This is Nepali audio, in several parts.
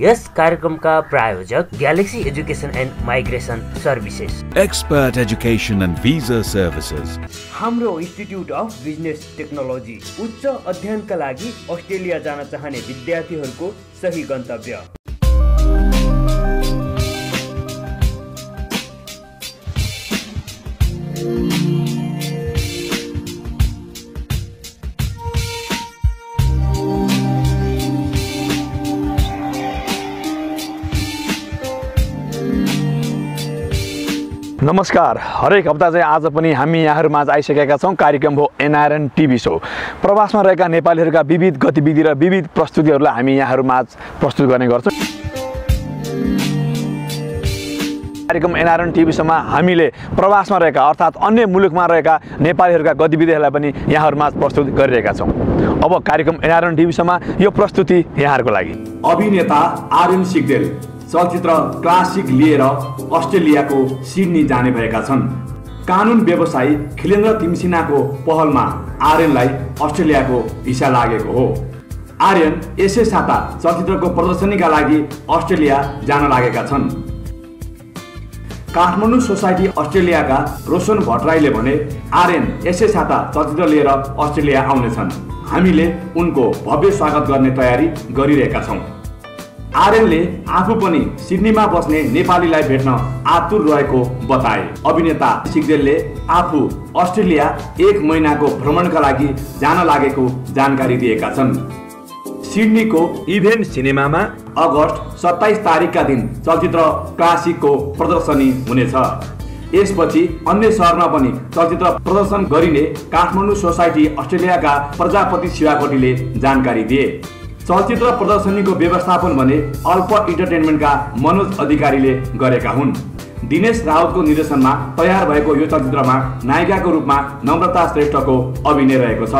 यस कार्यक्रमका प्रायोजक Galaxy education and migration services Expert Education and Visa Services. हाम्रो इन्स्टिट्युट अफ बिजनेस टेक्नोलोजी उच्च अध्ययनका लागि अस्ट्रेलिया जान चाहने विद्यार्थीहरूको सही गन्तव्य नमस्कार। हरेक हप्ता चाहिँ आज पनि हामी यहाँहरूमाझ आइसकेका छौँ। कार्यक्रम हो एनआरएन टिभी सो। प्रवासमा रहेका नेपालीहरूका विविध गतिविधि र विविध प्रस्तुतिहरूलाई हामी यहाँहरूमाझ प्रस्तुत गर्ने गर्छौँ। कार्यक्रम एनआरएन टिभी सोमा हामीले प्रवासमा रहेका अर्थात् अन्य मुलुकमा रहेका नेपालीहरूका गतिविधिहरूलाई पनि यहाँहरूमाझ प्रस्तुत गरिरहेका छौँ। अब कार्यक्रम एनआरएन टिभी सोमा यो प्रस्तुति यहाँहरूको लागि। अभिनेता आर्यन सिग्देल। चलचित्र क्लासिक लिएर अस्ट्रेलियाको सिडनी जाने भएका छन्। कानुन व्यवसायी खिलेन्द्र तिमसिनाको पहलमा आर्यनलाई अस्ट्रेलियाको भिसा लागेको हो। आर्यन यसै साता चलचित्रको प्रदर्शनीका लागि अस्ट्रेलिया जान लागेका छन्। काठमाडौँ सोसाइटी अस्ट्रेलियाका रोशन भट्टराईले भने आर्यन यसै साता चलचित्र लिएर अस्ट्रेलिया आउनेछन्। हामीले उनको भव्य स्वागत गर्ने तयारी गरिरहेका छौँ। आर्यनले आफू पनि सिडनीमा बस्ने नेपालीलाई भेट्न आतुर रहेको बताए। अभिनेता सिग्देलले आफू अस्ट्रेलिया एक महिनाको भ्रमणका लागि जान लागेको जानकारी दिएका छन्। सिडनीको इभेन्ट सिनेमामा अगस्त सत्ताइस तारिकका दिन चलचित्र क्लासिकको प्रदर्शनी हुनेछ। यसपछि अन्य सहरमा पनि चलचित्र प्रदर्शन गरिने काठमाडौँ सोसाइटी अस्ट्रेलियाका प्रजापति शिवाकोटीले जानकारी दिए। चलचित्र प्रदर्शनीको व्यवस्थापन भने अल्प इन्टरटेनमेन्टका मनोज अधिकारीले गरेका हुन्। दिनेश राउतको निर्देशनमा तयार भएको यो चलचित्रमा नायिकाको रूपमा नम्रता श्रेष्ठको अभिनय रहेको छ।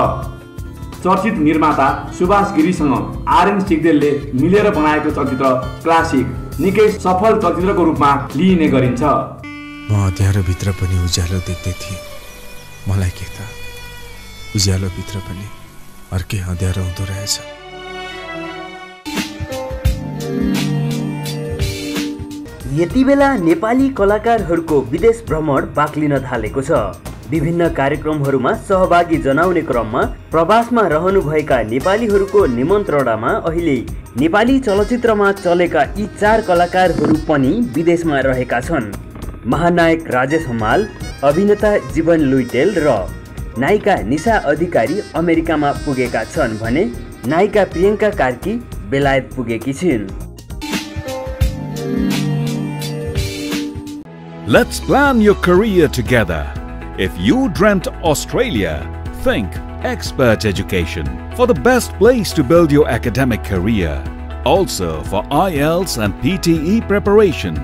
चर्चित निर्माता सुभाष गिरीसँग आर्यन सिग्देलले मिलेर बनाएको चलचित्र क्लासिक निकै सफल चलचित्रको रूपमा लिइने गरिन्छ। म अँध्यारोभित्र पनि उज्यालो देख्दै थिएँ। मलाई के त? उज्यालोभित्र पनि अर्कै अँध्यारो हुँदो रहेछ। यति बेला नेपाली कलाकारहरूको विदेश भ्रमण बाक्लिन थालेको छ। विभिन्न कार्यक्रमहरूमा सहभागी जनाउने क्रममा प्रवासमा रहनुभएका नेपालीहरूको निमन्त्रणामा अहिले नेपाली चलचित्रमा चलेका यी चार कलाकारहरू पनि विदेशमा रहेका छन्। महानायक राजेश हमाल अभिनेता जीवन लुइटेल र नायिका निशा अधिकारी अमेरिकामा पुगेका छन् भने नायिका प्रियङ्का कार्की बेलायत पुगेकी छिन् Let's plan your career together. If you dreamt Australia, think Expert Education for the best place to build your academic career. Also for IELTS and PTE preparation.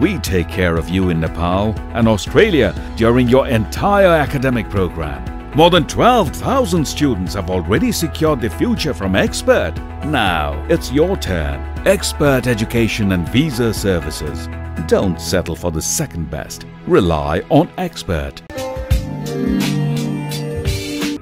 We take care of you in Nepal and Australia during your entire academic program. More than 12,000 students have already secured their future from Expert. Now it's your turn. Expert Education and Visa Services. Don't settle for the second best. Rely on Expert.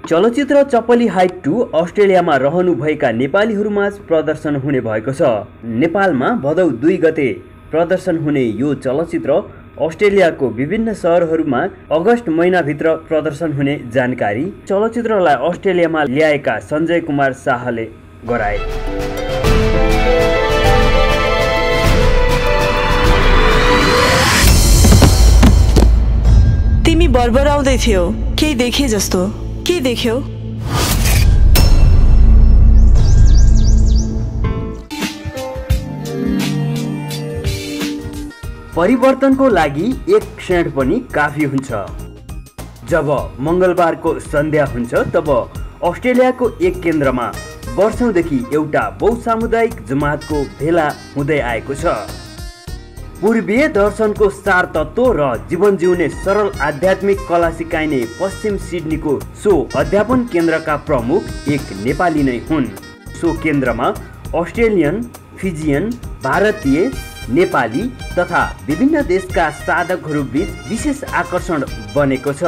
चलचित्र चपली हाइट टू अस्ट्रेलियामा रहनुभएका नेपालीहरूमा प्रदर्शन हुने भएको छ नेपालमा भदौ दुई गते प्रदर्शन हुने यो चलचित्र अस्ट्रेलियाको विभिन्न सहरहरूमा अगस्त महिनाभित्र प्रदर्शन हुने जानकारी चलचित्रलाई अस्ट्रेलियामा ल्याएका सञ्जय कुमार शाहले गराए। तिमी बरबराउँदै थियौ। केही देखे जस्तो। के देख्यौ? परिवर्तनको लागि एक क्षण पनि काफी हुन्छ। जब मङ्गलबारको सन्ध्या हुन्छ तब अस्ट्रेलियाको एक केन्द्रमा वर्षौँदेखि एउटा बहुसामुदायिक जमातको भेला हुँदै आएको छ। पूर्वीय दर्शनको सार तत्त्व र जीवन जिउने सरल आध्यात्मिक कला सिकाइने पश्चिम सिडनीको सो अध्यापन केन्द्रका प्रमुख एक नेपाली नै हुन्। सो केन्द्रमा अस्ट्रेलियन फिजियन भारतीय नेपाली तथा विभिन्न देशका साधकहरू बिच विशेष आकर्षण बनेको छ।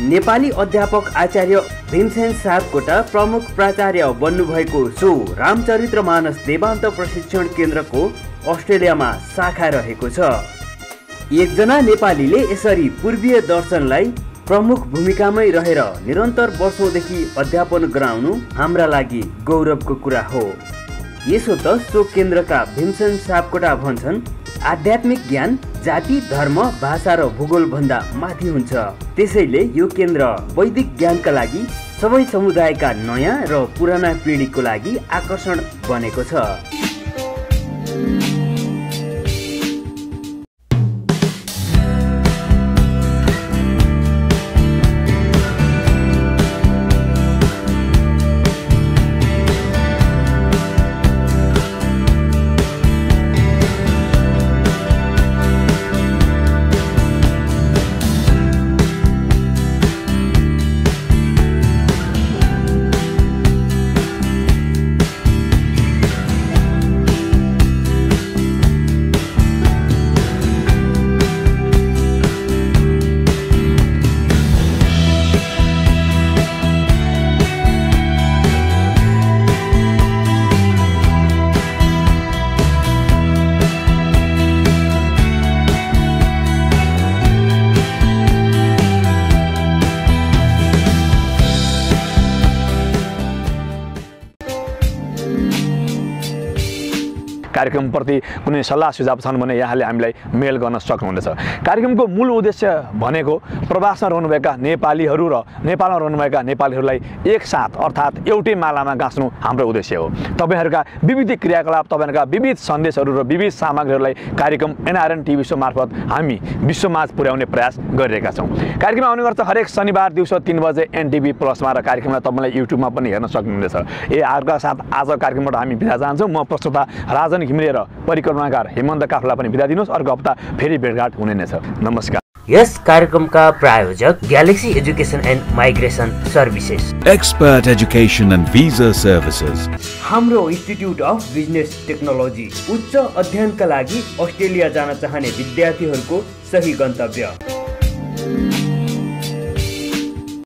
नेपाली अध्यापक आचार्य भीमसेन सापकोटा प्रमुख प्राचार्य बन्नुभएको सो रामचरित्र मानस देवान्त प्रशिक्षण केन्द्रको अस्ट्रेलियामा शाखा रहेको छ। एकजना नेपालीले यसरी पूर्वीय दर्शनलाई प्रमुख भूमिकामै रहेर निरन्तर वर्षौँदेखि अध्यापन गराउनु हाम्रा लागि गौरवको कुरा हो। यसो त सो केन्द्रका भीमसेन सापकोटा भन्छन्। आध्यात्मिक ज्ञान जाति धर्म भाषा र भूगोलभन्दा माथि हुन्छ। त्यसैले यो केन्द्र वैदिक ज्ञानका लागि सबै समुदायका नयाँ र पुराना पिँढीको लागि आकर्षण बनेको छ। Thank you. कार्यक्रमप्रति कुनै सल्लाह सुझाव छन् भने यहाँले हामीलाई मेल गर्न सक्नुहुनेछ। कार्यक्रमको मूल उद्देश्य भनेको प्रवासमा रहनुभएका नेपालीहरू र नेपालमा रहनुभएका नेपालीहरूलाई एकसाथ अर्थात् एउटै मालामा गाँच्नु हाम्रो उद्देश्य हो। तपाईँहरूका विविध क्रियाकलाप तपाईँहरूका विविध सन्देशहरू र विविध सामग्रीहरूलाई कार्यक्रम एनआरएन टिभी सो मार्फत हामी विश्वमाझ पुर्याउने प्रयास गरिरहेका छौँ। कार्यक्रम आउने गर्छ हरेक शनिबार दिउँसो तिन बजे एनटिभी प्लसमा र कार्यक्रमलाई तपाईँलाई युट्युबमा पनि हेर्न सक्नुहुनेछ। ए अर्का साथ आज कार्यक्रमबाट हामी बिदा चाहन्छौँ। म प्रस्तुता राजन घिमिरे र परिक्रमाकार हेमन्त काफलाई पनि बिदा दिनुहोस्। अर्को हप्ता फेरि भेटघाट हुने नै छ। नमस्कार। यस कार्यक्रमका प्रायोजक Galaxy education and migration services Expert Education and Visa Services. हाम्रो इन्स्टिट्युट अफ बिजनेस टेक्नोलोजी उच्च अध्ययनका लागि अस्ट्रेलिया जान चाहने विद्यार्थीहरूको सही गन्तव्य।